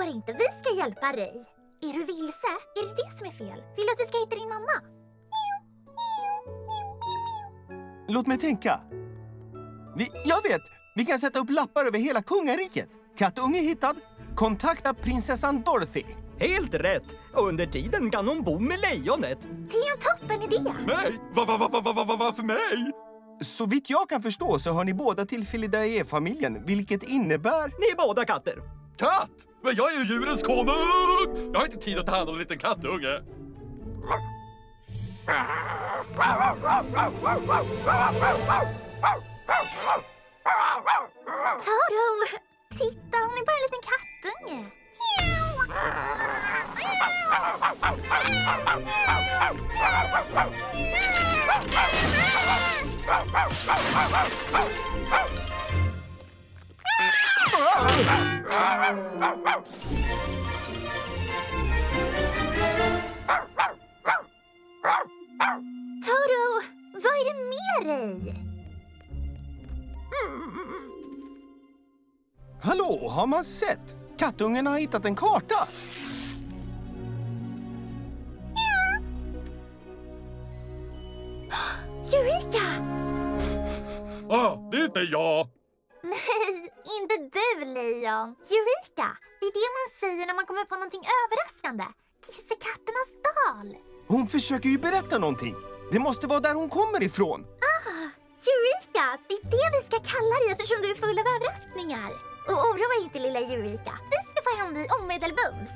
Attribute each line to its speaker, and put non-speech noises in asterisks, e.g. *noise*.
Speaker 1: förstår inte. Vi ska hjälpa dig. Är du vilse? Är det det som är fel? Vill du att vi ska hitta din mamma?
Speaker 2: Låt mig tänka. Vi, jag vet! Vi kan sätta upp lappar över hela kungariket. Kattunge hittad. Kontakta prinsessan Dorothy.
Speaker 3: Helt rätt! Och under tiden kan hon bo med lejonet.
Speaker 1: Det är en toppen idé!
Speaker 4: Mig? Va, va, va, va, va, va, va, varför mig?
Speaker 2: Så vitt jag kan förstå så hör ni båda till Filidae-familjen, vilket innebär...
Speaker 3: Ni är båda katter.
Speaker 4: Katt? Men jag är ju djurens konung! Jag har inte tid att ta hand om en liten kattunge.
Speaker 1: Toro! Titta, hon är bara en liten kattunge. Dig?
Speaker 2: Hallå, har man sett? Kattungen har hittat en karta. *gasps*
Speaker 1: Eureka!
Speaker 4: Ah, det är inte jag.
Speaker 1: Nej, inte du, Leon. Eureka! Det är det man säger när man kommer på någonting överraskande. Kissekatternas dal.
Speaker 2: Hon försöker ju berätta någonting. Det måste vara där hon kommer ifrån.
Speaker 1: Eureka! Det är det vi ska kalla dig eftersom du är full av överraskningar. Och oroa dig inte, lilla Eureka. Vi ska få hem dig omedelbums.